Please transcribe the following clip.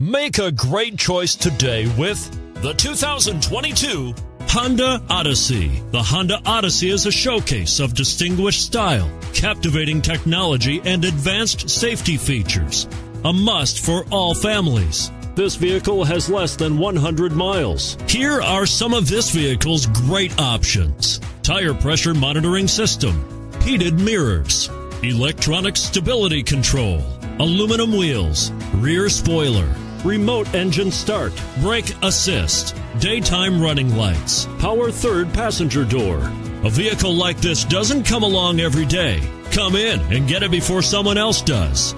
Make a great choice today with the 2022 Honda Odyssey. The Honda Odyssey is a showcase of distinguished style, captivating technology, and advanced safety features. A must for all families. This vehicle has less than 100 miles. Here are some of this vehicle's great options. Tire pressure monitoring system, heated mirrors, electronic stability control, aluminum wheels, rear spoiler, remote engine start, brake assist, daytime running lights, power third passenger door. A vehicle like this doesn't come along every day. Come in and get it before someone else does.